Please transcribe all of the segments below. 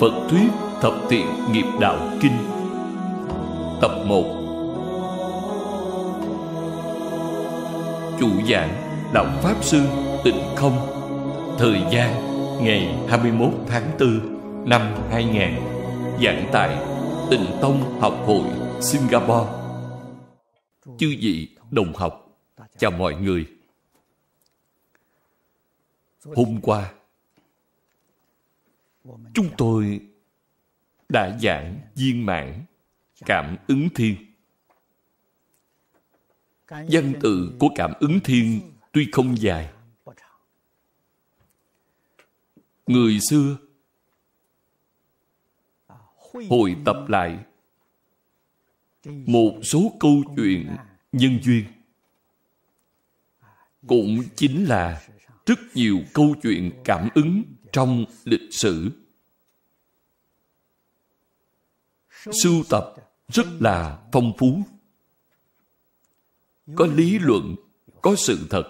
Phật Thuyết Thập Tiện Nghiệp Đạo Kinh. Tập 1 Chủ giảng Đạo Pháp Sư Tịnh Không. Thời gian ngày 21 tháng 4 năm 2000 Giảng tại Tịnh Tông Học Hội Singapore. Chư vị đồng học, Chào mọi người. Hôm qua Chúng tôi đã giảng viên mãn cảm ứng thiên. Văn tự của cảm ứng thiên tuy không dài. Người xưa hồi tập lại một số câu chuyện nhân duyên. Cũng chính là rất nhiều câu chuyện cảm ứng trong lịch sử. Sưu tập rất là phong phú. Có lý luận, có sự thật.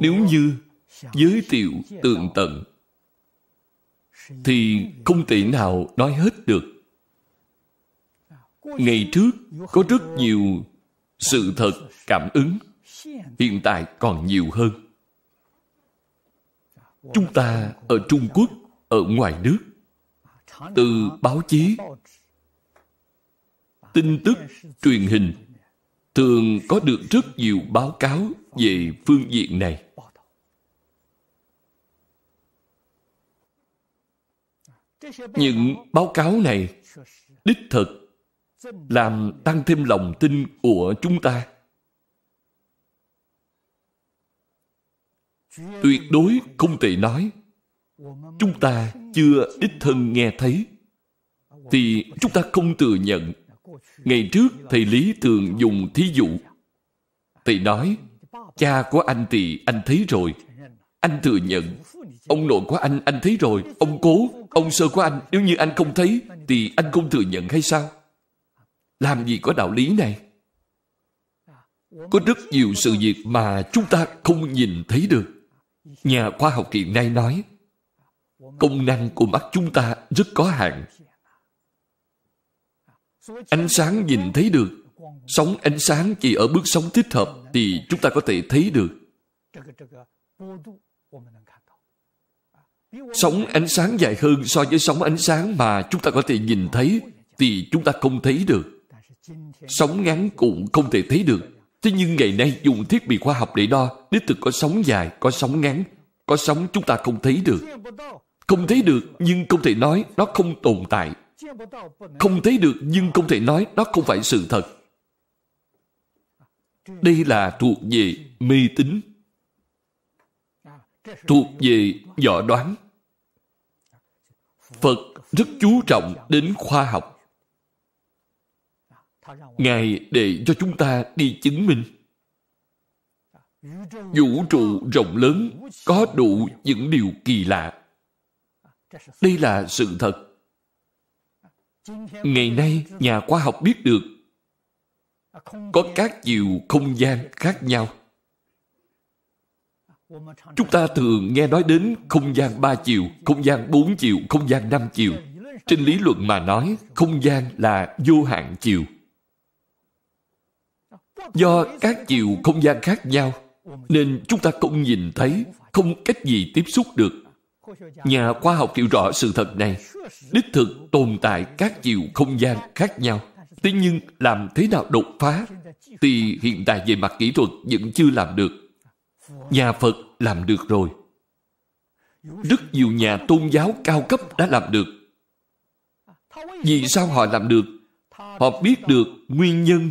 Nếu như giới thiệu tường tận, thì không thể nào nói hết được. Ngày trước có rất nhiều sự thật cảm ứng, hiện tại còn nhiều hơn. Chúng ta ở Trung Quốc, ở ngoài nước, từ báo chí, tin tức, truyền hình, thường có được rất nhiều báo cáo về phương diện này. Những báo cáo này đích thực làm tăng thêm lòng tin của chúng ta. Tuyệt đối không thể nói. Chúng ta chưa đích thân nghe thấy. Thì chúng ta không thừa nhận. Ngày trước, thầy lý thường dùng thí dụ. Thầy nói, cha của anh thì anh thấy rồi. Anh thừa nhận. Ông nội của anh anh thấy rồi. Ông cố, ông sơ của anh, nếu như anh không thấy, thì anh không thừa nhận hay sao? Làm gì có đạo lý này? Có rất nhiều sự việc mà chúng ta không nhìn thấy được nhà khoa học hiện nay nói, công năng của mắt chúng ta rất có hạn. Ánh sáng nhìn thấy được, sóng ánh sáng chỉ ở bước sóng thích hợp thì chúng ta có thể thấy được. Sóng ánh sáng dài hơn so với sóng ánh sáng mà chúng ta có thể nhìn thấy thì chúng ta không thấy được. Sóng ngắn cũng không thể thấy được thế nhưng ngày nay dùng thiết bị khoa học để đo đích thực có sóng dài, có sóng ngắn, có sóng chúng ta không thấy được không thấy được nhưng không thể nói nó không tồn tại. Không thấy được nhưng không thể nói nó không phải sự thật. Đây là thuộc về mê tín. Thuộc về võ đoán. Phật rất chú trọng đến khoa học. Ngài để cho chúng ta đi chứng minh. Vũ trụ rộng lớn có đủ những điều kỳ lạ đây là sự thật. Ngày nay, nhà khoa học biết được có các chiều không gian khác nhau. Chúng ta thường nghe nói đến không gian ba chiều, không gian bốn chiều, không gian năm chiều. Trên lý luận mà nói, không gian là vô hạn chiều. Do các chiều không gian khác nhau, nên chúng ta không nhìn thấy, không cách gì tiếp xúc được. Nhà khoa học hiểu rõ sự thật này. Đích thực tồn tại các chiều không gian khác nhau. Thế nhưng làm thế nào đột phá thì hiện tại về mặt kỹ thuật vẫn chưa làm được. Nhà Phật làm được rồi. Rất nhiều nhà tôn giáo cao cấp đã làm được. Vì sao họ làm được? Họ biết được nguyên nhân,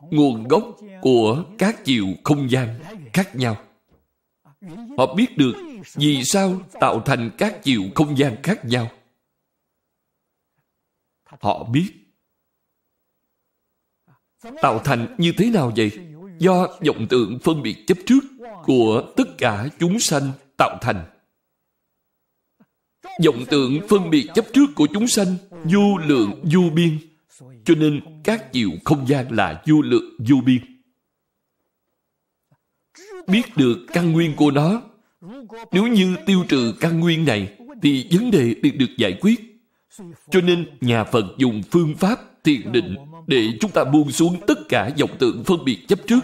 nguồn gốc của các chiều không gian khác nhau. Họ biết được vì sao tạo thành các chiều không gian khác nhau. Họ biết. Tạo thành như thế nào vậy? Do vọng tượng phân biệt chấp trước của tất cả chúng sanh tạo thành. Vọng tượng phân biệt chấp trước của chúng sanh vô lượng vô biên. Cho nên các chiều không gian là vô lượng, vô biên biết được căn nguyên của nó, nếu như tiêu trừ căn nguyên này thì vấn đề được được giải quyết. Cho nên nhà Phật dùng phương pháp thiền định để chúng ta buông xuống tất cả vọng tượng phân biệt chấp trước.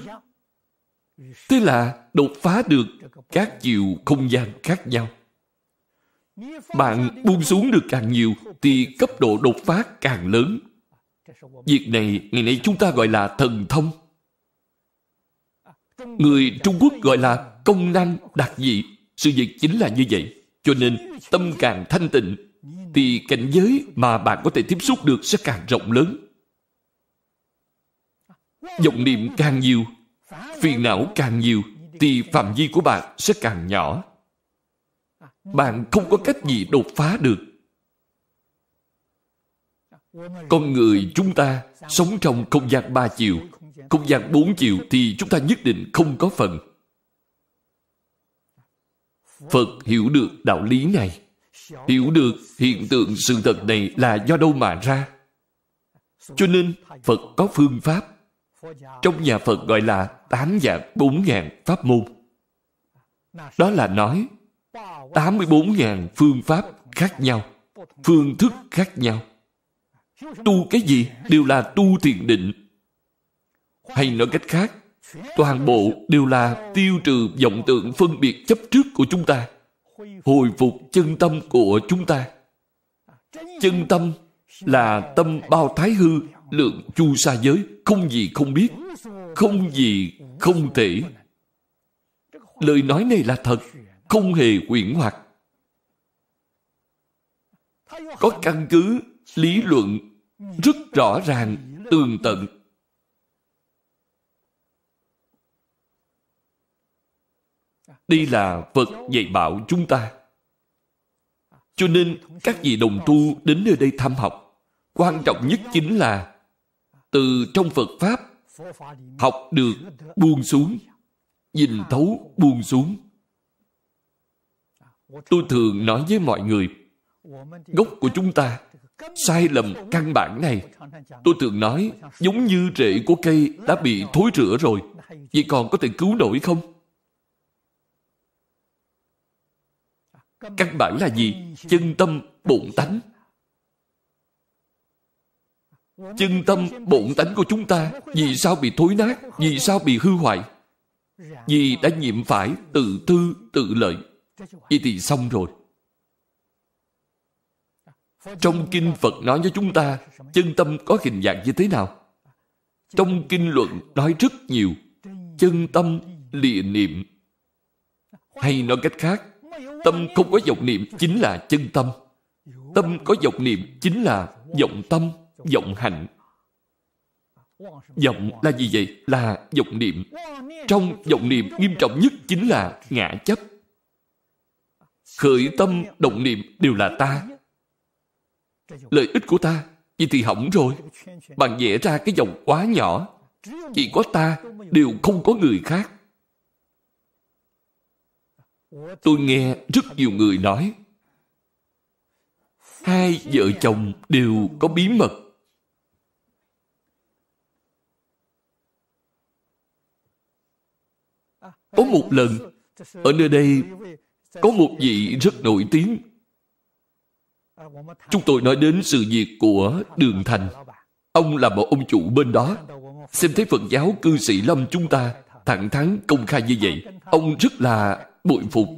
Thế là đột phá được các chiều không gian khác nhau. Bạn buông xuống được càng nhiều thì cấp độ đột phá càng lớn. Việc này ngày nay chúng ta gọi là thần thông. Người Trung Quốc gọi là công năng đặc dị. Sự việc chính là như vậy. Cho nên tâm càng thanh tịnh thì cảnh giới mà bạn có thể tiếp xúc được sẽ càng rộng lớn. vọng niệm càng nhiều, phiền não càng nhiều thì phạm vi của bạn sẽ càng nhỏ. Bạn không có cách gì đột phá được. Con người chúng ta sống trong không gian ba chiều, không gian bốn chiều thì chúng ta nhất định không có phần. Phật hiểu được đạo lý này, hiểu được hiện tượng sự thật này là do đâu mà ra. Cho nên Phật có phương pháp. Trong nhà Phật gọi là tám dạng bốn ngàn pháp môn. Đó là nói 84.000 phương pháp khác nhau, phương thức khác nhau. Tu cái gì đều là tu thiền định. Hay nói cách khác, toàn bộ đều là tiêu trừ vọng tượng phân biệt chấp trước của chúng ta, hồi phục chân tâm của chúng ta. Chân tâm là tâm bao thái hư, lượng chu sa giới, không gì không biết, không gì không thể. Lời nói này là thật, không hề quyển hoặc. Có căn cứ, lý luận rất rõ ràng, tường tận. Đây là Phật dạy bảo chúng ta. Cho nên các vị đồng tu đến nơi đây thăm học. Quan trọng nhất chính là từ trong Phật Pháp học được buông xuống, nhìn thấu buông xuống. Tôi thường nói với mọi người, gốc của chúng ta, sai lầm căn bản này, tôi thường nói giống như rễ của cây đã bị thối rữa rồi, vậy còn có thể cứu nổi không? Căn bản là gì? Chân tâm bổn tánh. Chân tâm bổn tánh của chúng ta vì sao bị thối nát? Vì sao bị hư hoại? Vì đã nhiệm phải tự tư tự lợi Vậy thì xong rồi. Trong kinh Phật nói với chúng ta chân tâm có hình dạng như thế nào? Trong kinh luận nói rất nhiều chân tâm lìa niệm. Hay nói cách khác, tâm không có vọng niệm chính là chân tâm. Tâm có vọng niệm chính là vọng tâm, vọng hạnh. Vọng là gì vậy? Là vọng niệm. Trong vọng niệm nghiêm trọng nhất chính là ngã chấp khởi tâm động niệm đều là ta lợi ích của ta vậy thì hỏng rồi. Bạn vẽ ra cái vòng quá nhỏ. Chỉ có ta đều không có người khác. Tôi nghe rất nhiều người nói, hai vợ chồng đều có bí mật. Có một lần, ở nơi đây, có một vị rất nổi tiếng. Chúng tôi nói đến sự việc của Đường Thành. Ông là một ông chủ bên đó. Xem thấy Phật giáo cư sĩ Lâm chúng ta thẳng thắn công khai như vậy. Ông rất là bội phục.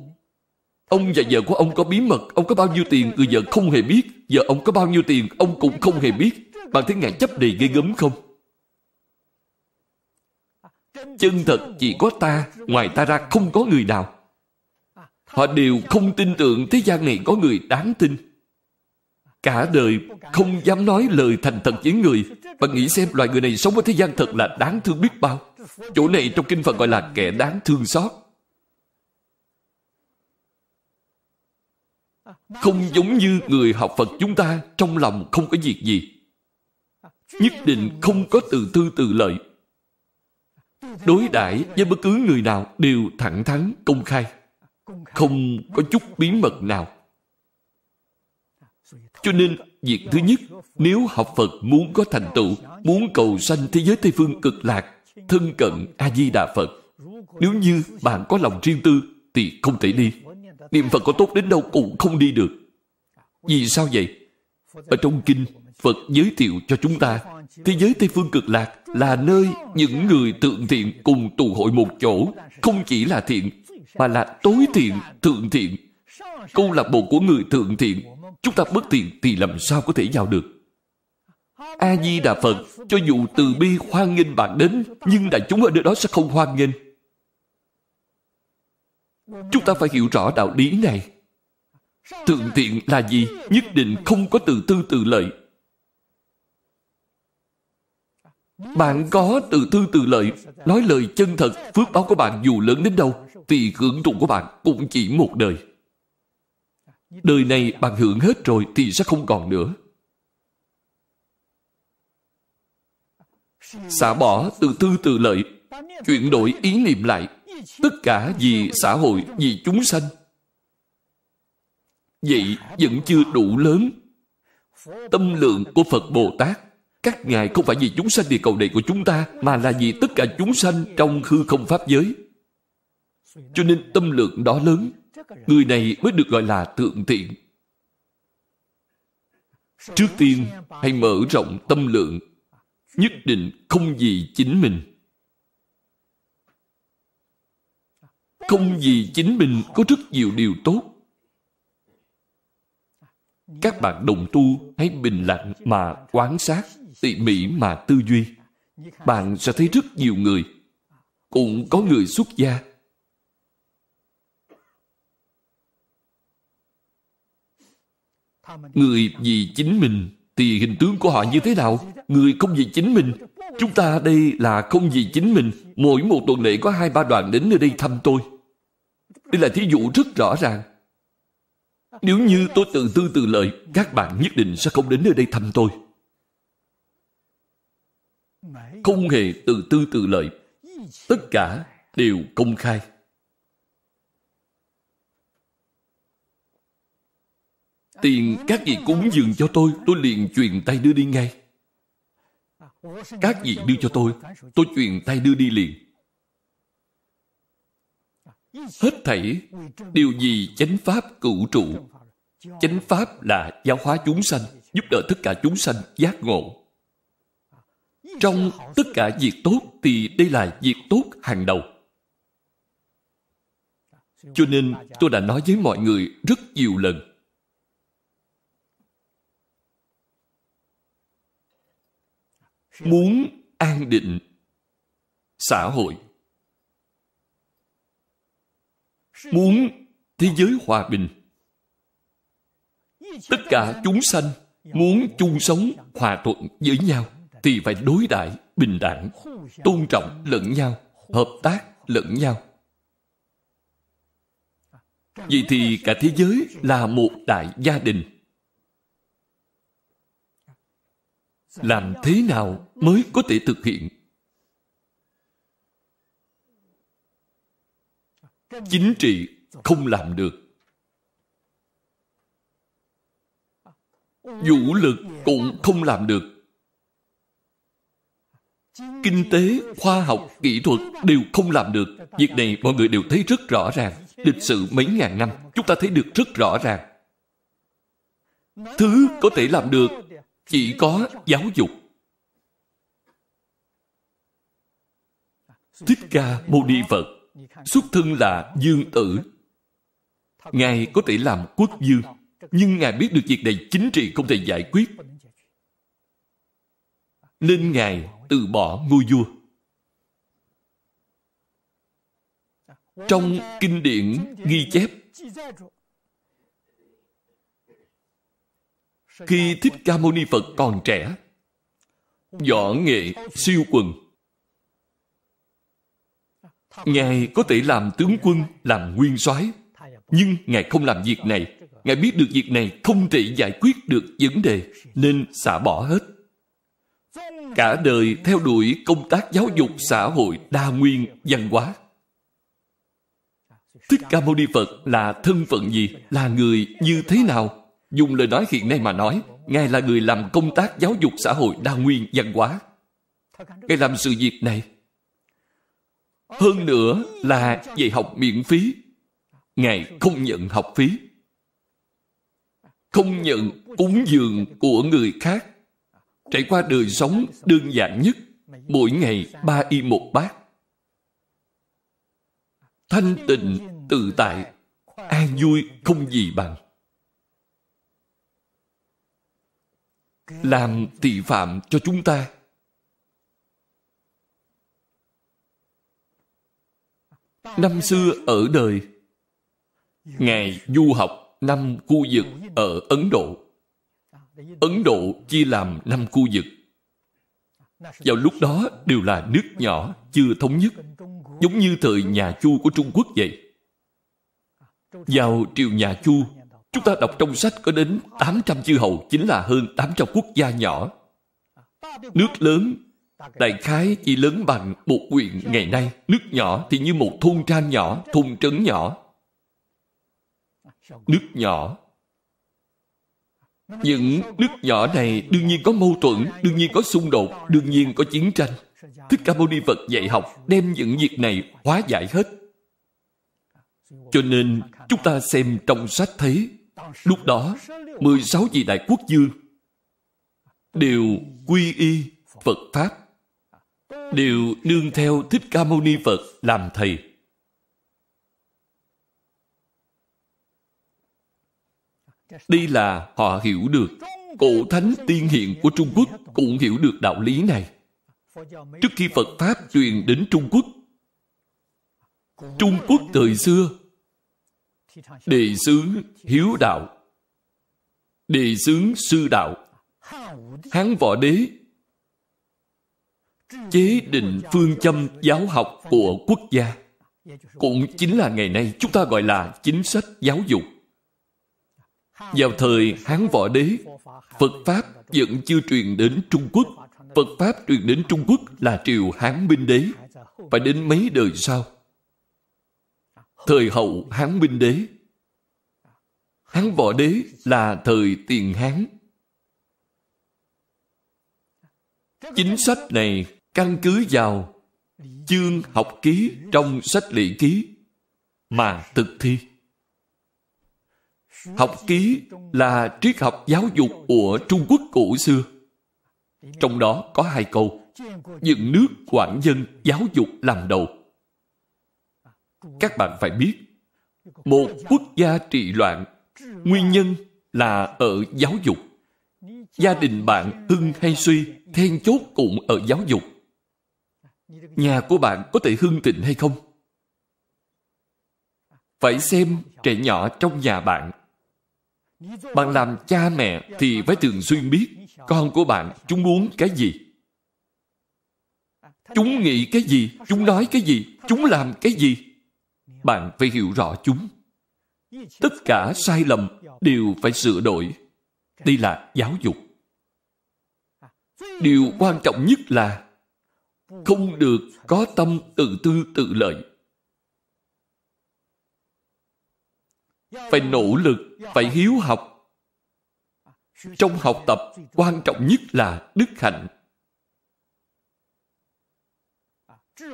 Ông và vợ của ông có bí mật, ông có bao nhiêu tiền, người vợ không hề biết. Vợ ông có bao nhiêu tiền, ông cũng không hề biết. Bạn thấy ngài chấp đầy ghê gớm không? Chân thật chỉ có ta, ngoài ta ra không có người nào. Họ đều không tin tưởng thế gian này có người đáng tin. Cả đời không dám nói lời thành thật với người. Bạn nghĩ xem, loài người này sống ở thế gian thật là đáng thương biết bao. Chỗ này trong kinh Phật gọi là kẻ đáng thương xót. Không giống như người học Phật chúng ta, trong lòng không có việc gì. Nhất định không có từ tư từ lợi. Đối đãi với bất cứ người nào đều thẳng thắn, công khai không có chút bí mật nào cho nên việc thứ nhất nếu học phật muốn có thành tựu muốn cầu sanh thế giới tây phương cực lạc thân cận a di đà phật nếu như bạn có lòng riêng tư thì không thể đi niệm phật có tốt đến đâu cũng không đi được Vì sao vậy? Ở trong kinh, Phật giới thiệu cho chúng ta thế giới Tây Phương Cực Lạc là nơi những người thượng thiện cùng tụ hội một chỗ, không chỉ là thiện, mà là tối thiện, thượng thiện. Câu lạc bộ của người thượng thiện, chúng ta bất tiền thì làm sao có thể vào được? A-di-đà Phật, cho dù từ bi hoan nghênh bạn đến, nhưng đại chúng ở nơi đó sẽ không hoan nghênh. Chúng ta phải hiểu rõ đạo lý này. Thượng thiện là gì? Nhất định không có từ tư từ lợi. Bạn có từ tư từ lợi, nói lời chân thật, phước báo của bạn dù lớn đến đâu, thì hưởng thụ của bạn cũng chỉ một đời. Đời này bạn hưởng hết rồi thì sẽ không còn nữa. Xả bỏ từ tư từ lợi, chuyển đổi ý niệm lại, tất cả vì xã hội, vì chúng sanh. Vậy vẫn chưa đủ lớn. Tâm lượng của Phật Bồ Tát các ngài không phải vì chúng sanh địa cầu này của chúng ta, mà là vì tất cả chúng sanh trong hư không pháp giới. Cho nên tâm lượng đó lớn, người này mới được gọi là thượng thiện. Trước tiên, hãy mở rộng tâm lượng, nhất định không vì chính mình. Không vì chính mình có rất nhiều điều tốt. Các bạn đồng tu hãy bình lặng mà quán sát tỉ mỉ mà tư duy, bạn sẽ thấy rất nhiều người, cũng có người xuất gia. Người vì chính mình thì hình tướng của họ như thế nào? Người không vì chính mình. Chúng ta đây là không vì chính mình. Mỗi một tuần lễ có hai ba đoàn đến nơi đây thăm tôi. Đây là thí dụ rất rõ ràng. Nếu như tôi tự tư tự lợi, các bạn nhất định sẽ không đến nơi đây thăm tôi không hề tự tư tự lợi tất cả đều công khai tiền các vị cúng dường cho tôi tôi liền truyền tay đưa đi ngay các vị đưa cho tôi tôi truyền tay đưa đi liền hết thảy điều gì chánh pháp cửu trụ chánh pháp là giáo hóa chúng sanh, giúp đỡ tất cả chúng sanh giác ngộ trong tất cả việc tốt thì đây là việc tốt hàng đầu. Cho nên tôi đã nói với mọi người rất nhiều lần. Muốn an định xã hội muốn thế giới hòa bình tất cả chúng sanh muốn chung sống hòa thuận với nhau thì phải đối đãi bình đẳng, tôn trọng lẫn nhau, hợp tác lẫn nhau. Vậy thì cả thế giới là một đại gia đình. Làm thế nào mới có thể thực hiện? Chính trị không làm được. Vũ lực cũng không làm được kinh tế, khoa học, kỹ thuật đều không làm được. Việc này mọi người đều thấy rất rõ ràng. Lịch sử mấy ngàn năm, chúng ta thấy được rất rõ ràng. Thứ có thể làm được chỉ có giáo dục. Thích Ca Mâu Ni Phật xuất thân là dương tử. Ngài có thể làm quốc dương, nhưng Ngài biết được việc này chính trị không thể giải quyết. Nên Ngài từ bỏ ngôi vua. Trong kinh điển ghi chép khi Thích Ca Mâu Ni Phật còn trẻ võ nghệ siêu quần. Ngài có thể làm tướng quân, làm nguyên soái. Nhưng Ngài không làm việc này. Ngài biết được việc này không thể giải quyết được vấn đề, nên xả bỏ hết. Cả đời theo đuổi công tác giáo dục xã hội đa nguyên văn hóa. Thích ca mâu ni phật là thân phận gì? Là người như thế nào? Dùng lời nói hiện nay mà nói, ngài là người làm công tác giáo dục xã hội đa nguyên, văn hóa. Ngài làm sự việc này. Hơn nữa là dạy học miễn phí. Ngài không nhận học phí. Không nhận cúng dường của người khác. Trải qua đời sống đơn giản nhất, mỗi ngày ba y một bát. Thanh tịnh tự tại, an vui không gì bằng. Làm tỳ phạm cho chúng ta. Năm xưa ở đời ngài du học năm khu vực ở ấn độ. Ấn độ chia làm năm khu vực. Vào lúc đó đều là nước nhỏ, chưa thống nhất, giống như thời nhà chu của trung quốc vậy. Vào triều nhà chu chúng ta đọc trong sách có đến 800 chư hầu, chính là hơn 800 quốc gia nhỏ. Nước lớn, đại khái chỉ lớn bằng một huyện ngày nay. Nước nhỏ thì như một thôn trang nhỏ, thôn trấn nhỏ. Nước nhỏ. Những nước nhỏ này đương nhiên có mâu thuẫn, đương nhiên có xung đột, đương nhiên có chiến tranh. Thích ca mâu ni phật dạy học đem những việc này hóa giải hết. Cho nên, chúng ta xem trong sách thấy lúc đó 16 vị đại quốc dương đều quy y Phật Pháp đều nương theo Thích Ca Mâu Ni Phật làm thầy. Đây là họ hiểu được. Cổ thánh tiên hiện của Trung Quốc cũng hiểu được đạo lý này. Trước khi Phật Pháp truyền đến Trung Quốc, Trung Quốc thời xưa đề xướng hiếu đạo, đề xướng sư đạo, Hán Võ Đế. Chế định phương châm giáo học của quốc gia. Cũng chính là ngày nay chúng ta gọi là chính sách giáo dục. Vào thời hán võ đế phật pháp vẫn chưa truyền đến trung quốc. Phật pháp truyền đến trung quốc là triều hán minh đế. Phải đến mấy đời sau thời hậu hán minh đế hán võ đế là thời tiền hán chính sách này căn cứ vào chương học ký trong sách lị ký mà thực thi. Học ký là triết học giáo dục của Trung Quốc cổ xưa. Trong đó có hai câu, dựng nước quản dân, giáo dục làm đầu. Các bạn phải biết, một quốc gia trị loạn, nguyên nhân là ở giáo dục. Gia đình bạn hưng hay suy, then chốt cũng ở giáo dục. Nhà của bạn có thể hưng thịnh hay không? Phải xem trẻ nhỏ trong nhà bạn. Bạn làm cha mẹ thì phải thường xuyên biết con của bạn chúng muốn cái gì. Chúng nghĩ cái gì? Chúng nói cái gì? Chúng làm cái gì? Bạn phải hiểu rõ chúng. Tất cả sai lầm đều phải sửa đổi. Đây là giáo dục. Điều quan trọng nhất là không được có tâm tự tư tự lợi. Phải nỗ lực, phải hiếu học. Trong học tập, quan trọng nhất là đức hạnh.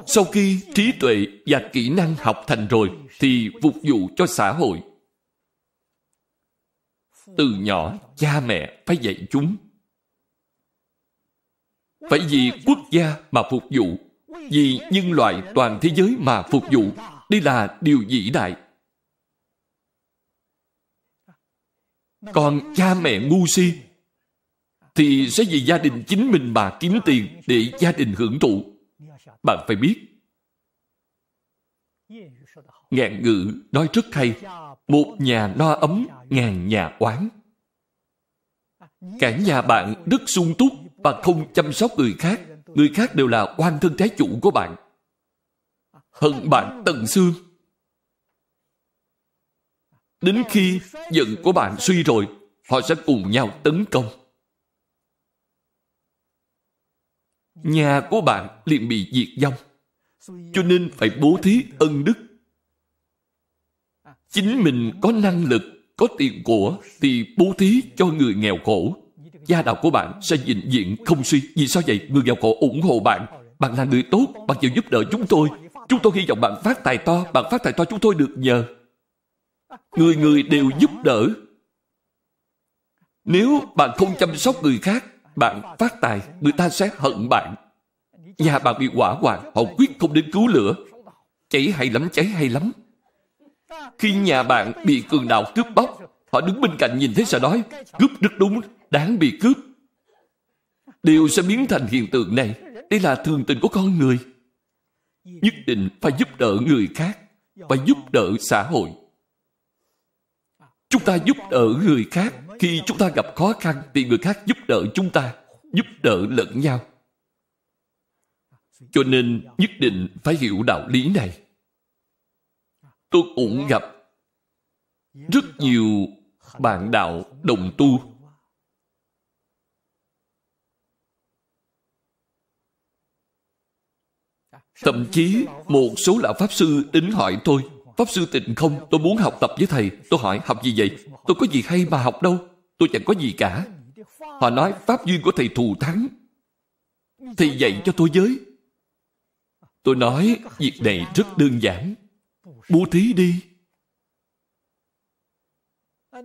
Sau khi trí tuệ và kỹ năng học thành rồi, thì phục vụ cho xã hội. Từ nhỏ, cha mẹ phải dạy chúng. Phải vì quốc gia mà phục vụ, vì nhân loại toàn thế giới mà phục vụ. Đây là điều vĩ đại. Còn cha mẹ ngu si, thì sẽ vì gia đình chính mình mà kiếm tiền để gia đình hưởng thụ bạn phải biết, ngạn ngữ nói rất hay. Một nhà no ấm, ngàn nhà oán. Cả nhà bạn rất sung túc và không chăm sóc người khác. Người khác đều là quan thân trái chủ của bạn. Hận bạn tận xương. Đến khi giận của bạn suy rồi, họ sẽ cùng nhau tấn công. Nhà của bạn liền bị diệt vong cho nên phải bố thí ân đức chính mình có năng lực có tiền của thì bố thí cho người nghèo khổ gia đạo của bạn sẽ vĩnh viễn không suy. Vì sao vậy? Người nghèo khổ ủng hộ bạn. Bạn là người tốt, bạn chịu giúp đỡ chúng tôi. Chúng tôi hy vọng bạn phát tài to, bạn phát tài to chúng tôi được nhờ. Người người đều giúp đỡ. Nếu bạn không chăm sóc người khác, bạn phát tài, người ta sẽ hận bạn. Nhà bạn bị hỏa hoạn, họ quyết không đến cứu lửa. Cháy hay lắm, cháy hay lắm. Khi nhà bạn bị cường đạo cướp bóc, họ đứng bên cạnh nhìn thấy sợ nói, cướp rất đúng, đáng bị cướp. Đều sẽ biến thành hiện tượng này. Đây là thường tình của con người. Nhất định phải giúp đỡ người khác, phải giúp đỡ xã hội. Chúng ta giúp đỡ người khác khi chúng ta gặp khó khăn thì người khác giúp đỡ chúng ta, giúp đỡ lẫn nhau. Cho nên nhất định phải hiểu đạo lý này. Tôi cũng gặp rất nhiều bạn đạo đồng tu Thậm chí một số lão Pháp Sư đến hỏi tôi Pháp Sư tịnh không Tôi muốn học tập với thầy. Tôi hỏi học gì vậy? Tôi có gì hay mà học đâu. Tôi chẳng có gì cả. Họ nói Pháp duyên của thầy thù thắng. Thầy dạy cho tôi giới. Tôi nói Việc này rất đơn giản. Bố thí đi.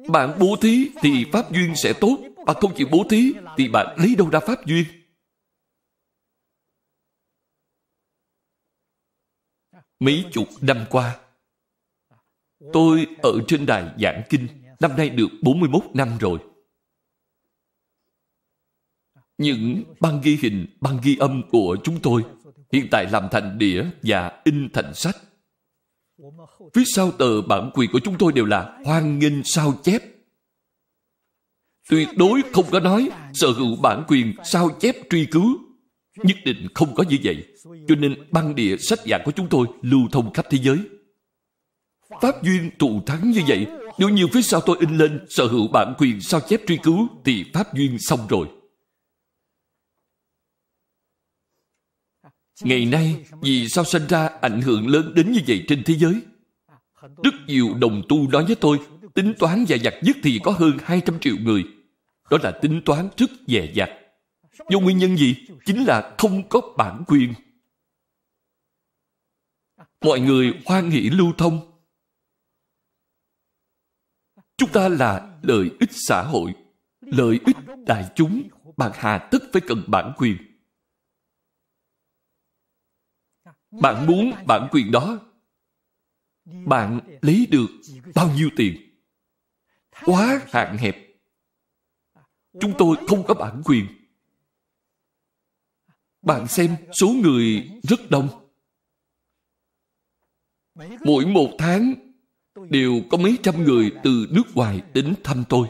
Bạn bố thí thì Pháp duyên sẽ tốt. Bạn không chịu bố thí Thì bạn lấy đâu ra Pháp duyên? Mấy chục năm qua, tôi ở trên đài giảng kinh, năm nay được 41 năm rồi. Những băng ghi hình, băng ghi âm của chúng tôi hiện tại làm thành đĩa và in thành sách. Phía sau tờ bản quyền của chúng tôi đều là hoan nghênh sao chép. Tuyệt đối không có nói sở hữu bản quyền sao chép truy cứu. Nhất định không có như vậy. Cho nên băng đĩa sách giảng của chúng tôi lưu thông khắp thế giới. Pháp duyên tụ thắng như vậy, nếu như phía sau tôi in lên sở hữu bản quyền sao chép truy cứu thì Pháp duyên xong rồi. Ngày nay, vì sao sinh ra ảnh hưởng lớn đến như vậy trên thế giới? Rất nhiều đồng tu nói với tôi, tính toán và giặt nhất thì có hơn 200 triệu người. Đó là tính toán rất dè dặt. Do nguyên nhân gì? Chính là không có bản quyền mọi người hoan hỷ lưu thông chúng ta là lợi ích xã hội. Lợi ích đại chúng. Bạn hà tất phải cần bản quyền. Bạn muốn bản quyền đó. Bạn lấy được bao nhiêu tiền? Quá hạn hẹp. Chúng tôi không có bản quyền. Bạn xem số người rất đông. Mỗi một tháng đều có mấy trăm người từ nước ngoài đến thăm tôi.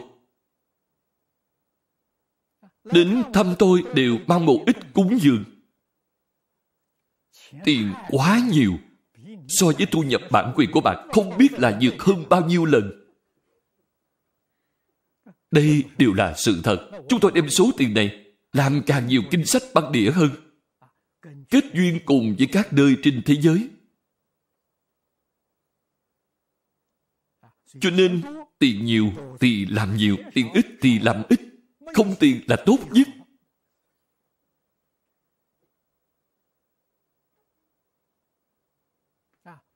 Đến thăm tôi đều mang một ít cúng dường. Tiền quá nhiều. So với thu nhập bản quyền của bạn, không biết là vượt hơn bao nhiêu lần. Đây đều là sự thật. Chúng tôi đem số tiền này làm càng nhiều kinh sách băng đĩa hơn. Kết duyên cùng với các nơi trên thế giới. Cho nên, tiền nhiều thì làm nhiều, tiền ít thì làm ít. Không tiền là tốt nhất.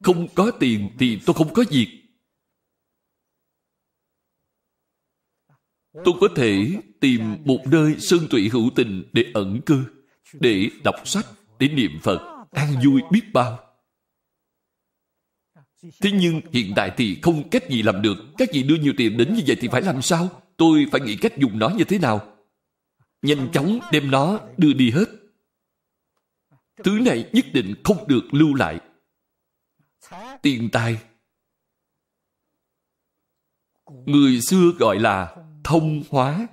Không có tiền thì tôi không có việc. Tôi có thể tìm một nơi sơn tụy hữu tình để ẩn cư, để đọc sách, để niệm Phật, an vui biết bao. Thế nhưng, hiện tại thì không cách gì làm được. Các vị đưa nhiều tiền đến như vậy thì phải làm sao? Tôi phải nghĩ cách dùng nó như thế nào? Nhanh chóng đem nó đưa đi hết. Thứ này nhất định không được lưu lại. Tiền tài. Người xưa gọi là thông hóa.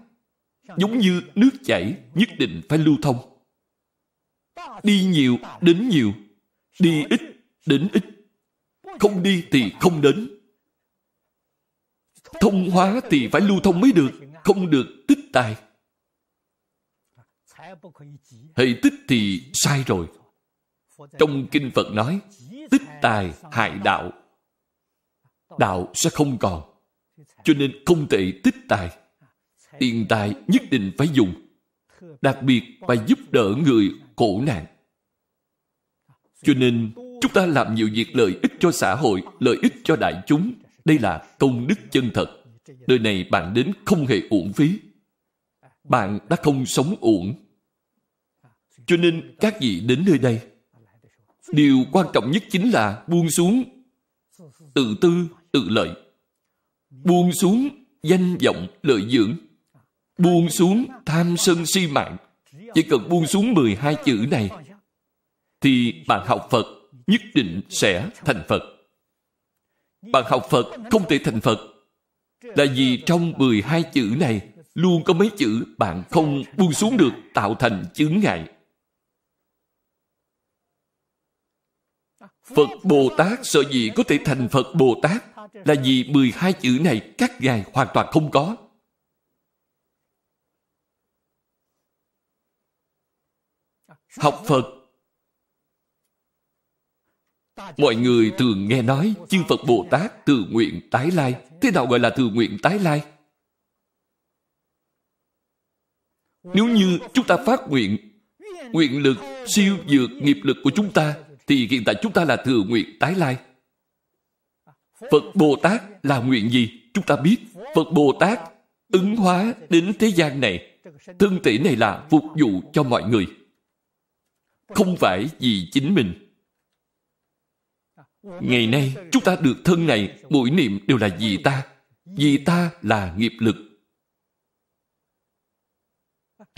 Giống như nước chảy, nhất định phải lưu thông. Đi nhiều đến nhiều. Đi ít đến ít không đi thì không đến. Thông hóa thì phải lưu thông mới được, không được tích tài. Hệ tích thì sai rồi. Trong Kinh Phật nói, tích tài hại đạo. Đạo sẽ không còn. Cho nên không thể tích tài. Tiền tài nhất định phải dùng. Đặc biệt phải giúp đỡ người khổ nạn. Cho nên Chúng ta làm nhiều việc lợi ích cho xã hội, lợi ích cho đại chúng. Đây là công đức chân thật. Đời này bạn đến không hề uổng phí. bạn đã không sống uổng. Cho nên các vị đến nơi đây, điều quan trọng nhất chính là buông xuống tự tư, tự lợi. Buông xuống danh vọng lợi dưỡng. Buông xuống tham sân si mạng. Chỉ cần buông xuống 12 chữ này, thì bạn học Phật nhất định sẽ thành Phật. Bạn học Phật không thể thành Phật là vì trong 12 chữ này luôn có mấy chữ bạn không buông xuống được tạo thành chướng ngại. Phật Bồ Tát sợ gì có thể thành Phật Bồ Tát là vì 12 chữ này các ngài hoàn toàn không có. Học Phật Mọi người thường nghe nói chư Phật Bồ Tát từ nguyện tái lai. Thế nào gọi là từ nguyện tái lai? Nếu như chúng ta phát nguyện, nguyện lực siêu dược nghiệp lực của chúng ta, thì hiện tại chúng ta là thừa nguyện tái lai. Phật Bồ Tát là nguyện gì? Chúng ta biết Phật Bồ Tát ứng hóa đến thế gian này. Thân thể này là phục vụ cho mọi người. Không phải vì chính mình. Ngày nay, chúng ta được thân này, mỗi niệm đều là vì ta. Vì ta là nghiệp lực.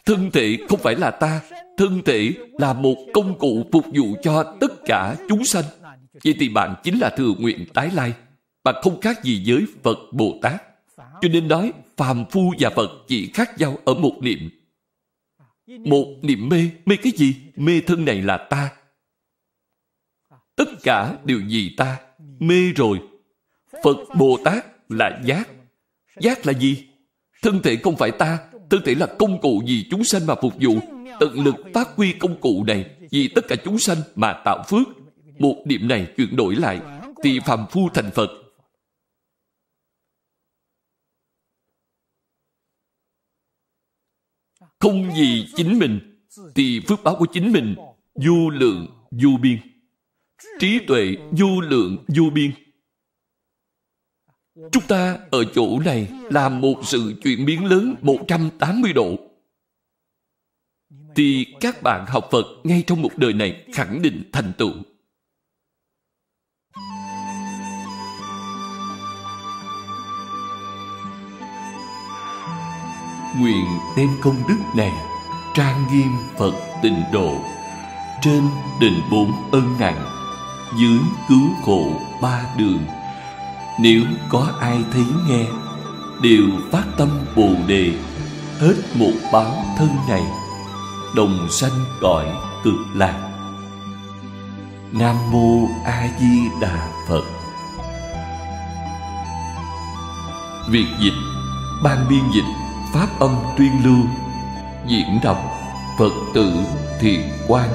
Thân thể không phải là ta, thân thể là một công cụ phục vụ cho tất cả chúng sanh. Vậy thì bạn chính là thừa nguyện tái lai. Bạn không khác gì với Phật Bồ Tát. Cho nên nói, phàm phu và Phật chỉ khác nhau ở một niệm. Một niệm mê, mê cái gì? Mê thân này là ta. Tất cả đều vì ta. Mê rồi. Phật Bồ Tát là giác. Giác là gì? Thân thể không phải ta, thân thể là công cụ vì chúng sanh mà phục vụ. Tận lực phát huy công cụ này vì tất cả chúng sanh mà tạo phước. Một điểm này chuyển đổi lại, thì phàm phu thành Phật. Không vì chính mình, thì phước báo của chính mình vô lượng, vô biên. Trí tuệ vô lượng, vô biên Chúng ta ở chỗ này làm một sự chuyển biến lớn 180 độ. Thì các bạn học Phật ngay trong một đời này khẳng định thành tựu. Nguyện đem công đức này trang nghiêm Phật tịnh độ trên đền bốn ân nặng dưới cứu khổ ba đường. Nếu có ai thấy nghe, đều phát tâm bồ đề, hết một báo thân này, đồng sanh cõi cực lạc. Nam mô a di đà phật. Việc dịch, ban biên dịch, pháp âm tuyên lưu, diễn đọc phật tử thiện quan